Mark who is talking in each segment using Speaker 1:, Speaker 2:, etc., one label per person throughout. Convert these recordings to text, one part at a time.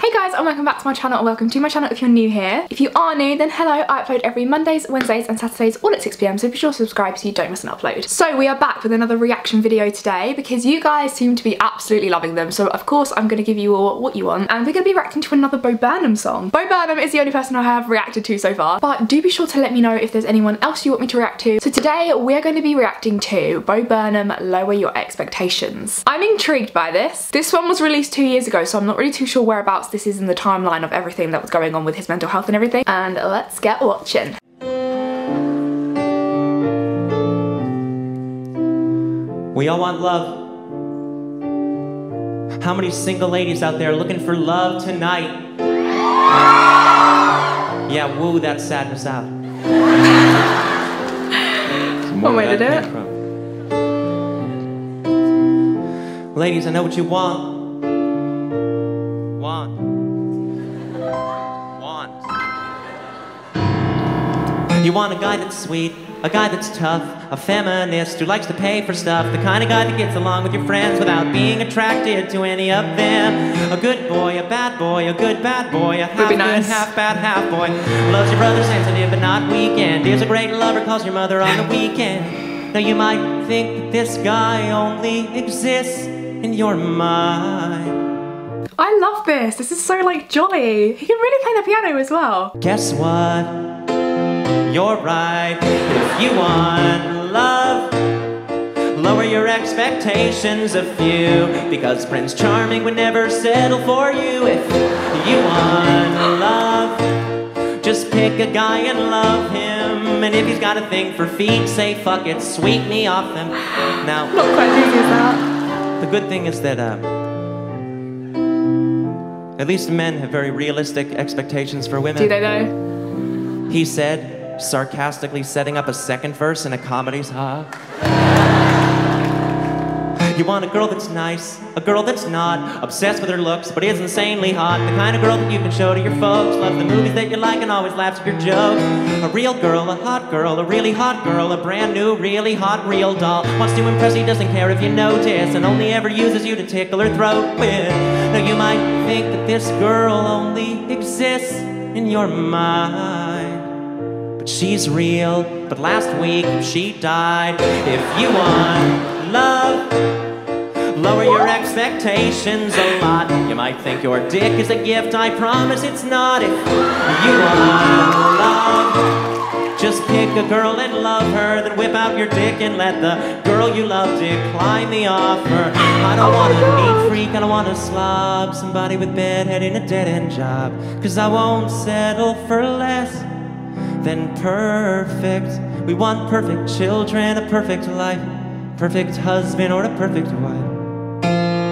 Speaker 1: Hey guys and welcome back to my channel and welcome to my channel if you're new here. If you are new then hello, I upload every Mondays, Wednesdays and Saturdays all at 6pm so be sure to subscribe so you don't miss an upload. So we are back with another reaction video today because you guys seem to be absolutely loving them so of course I'm going to give you all what you want and we're going to be reacting to another Bo Burnham song. Bo Burnham is the only person I have reacted to so far but do be sure to let me know if there's anyone else you want me to react to. So today we're going to be reacting to Bo Burnham Lower Your Expectations. I'm intrigued by this. This one was released two years ago so I'm not really too sure whereabouts this is in the timeline of everything that was going on with his mental health and everything. And let's get watching.
Speaker 2: We all want love. How many single ladies out there looking for love tonight? Yeah, woo that sadness out.
Speaker 1: One way to do it.
Speaker 2: Ladies, I know what you want. Want. You want a guy that's sweet, a guy that's tough, a feminist who likes to pay for stuff, the kind of guy that gets along with your friends without being attracted to any of them. A good boy, a bad boy, a good bad boy, a half good,
Speaker 1: nice.
Speaker 2: half bad, half boy. Loves your brother sensitive but not weekend. Is a great lover, calls your mother on the weekend. Now you might think that this guy only exists in your mind.
Speaker 1: I love this. This is so like jolly. He can really play the piano as well.
Speaker 2: Guess what? You're right. If you want love, lower your expectations a few. Because Prince Charming would never settle for you. If you want love, just pick a guy and love him. And if he's got a thing for feet, say fuck it, sweep me off them. Now,
Speaker 1: Not quite easy as that.
Speaker 2: the good thing is that uh, at least men have very realistic expectations for women.
Speaker 1: Do they though?
Speaker 2: He said, sarcastically setting up a second verse in a comedy's ha. You want a girl that's nice, a girl that's not obsessed with her looks, but is insanely hot. The kind of girl that you can show to your folks, loves the movies that you like, and always laughs at your jokes. A real girl, a hot girl, a really hot girl, a brand new, really hot, real doll. Wants to impress you, doesn't care if you notice, and only ever uses you to tickle her throat with. Now you might think that this girl only exists in your mind. She's real, but last week she died. If you want love, lower your expectations a lot. You might think your dick is a gift, I promise it's not. If you want love, just pick a girl and love her, then whip out your dick and let the girl you love decline the offer. I don't want a neat freak, I don't want a slob, somebody with bedhead in a dead end job. Cause I won't settle for less than perfect. We want perfect children, a perfect life, perfect husband, or a perfect wife.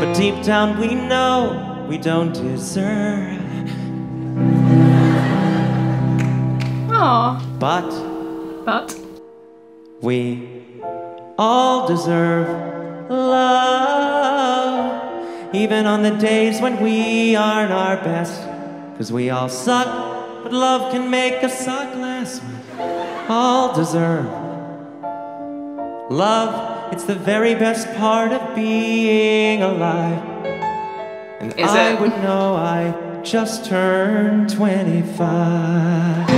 Speaker 2: But deep down we know we don't deserve.
Speaker 1: Aw,
Speaker 2: But
Speaker 1: but
Speaker 2: we all deserve love. Even on the days when we aren't our best. Cause we all suck, but love can make us suck We all deserve love. It's the very best part of being alive. And
Speaker 1: Is
Speaker 2: I
Speaker 1: it?
Speaker 2: would know I just turned 25.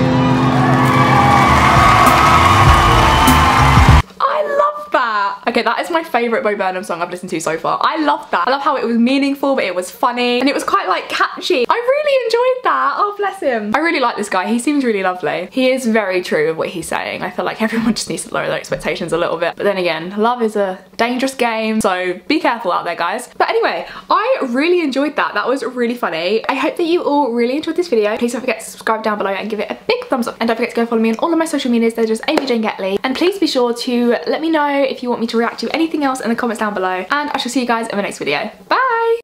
Speaker 1: Okay, that is my favourite Bo Burnham song I've listened to so far. I love that. I love how it was meaningful, but it was funny, and it was quite like catchy. I really enjoyed that. Oh, bless him. I really like this guy. He seems really lovely. He is very true of what he's saying. I feel like everyone just needs to lower their expectations a little bit. But then again, love is a dangerous game, so be careful out there, guys. But anyway, I really enjoyed that. That was really funny. I hope that you all really enjoyed this video. Please don't forget to subscribe down below and give it a big thumbs up. And don't forget to go follow me on all of my social medias. They're just Amy Jane Ketley. And please be sure to let me know if you want me to react to anything else in the comments down below. And I shall see you guys in my next video. Bye!